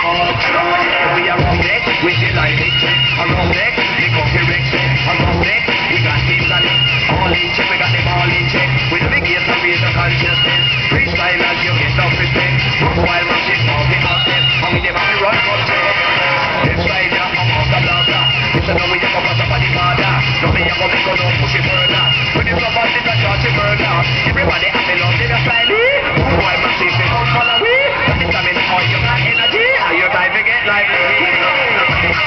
We it, we. Around it, we got things on. All in check, we got them all in check. Raise consciousness. Freestyle as you get up respect. Rock while rushing for the outlet. And we never run from check. This side, Because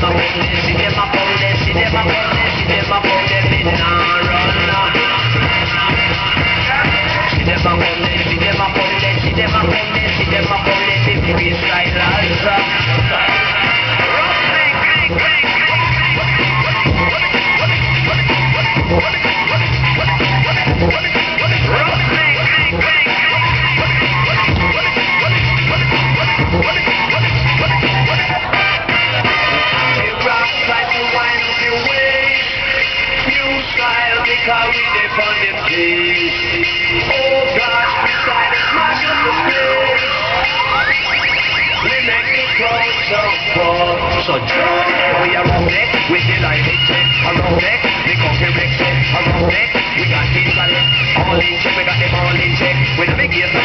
bum there, see them a bum there, see them a Oh God, so poor. So we are on deck, we delight it. Around deck, we conquer it. Around deck, we got things on. All in check, we got them all in check. We're the biggest,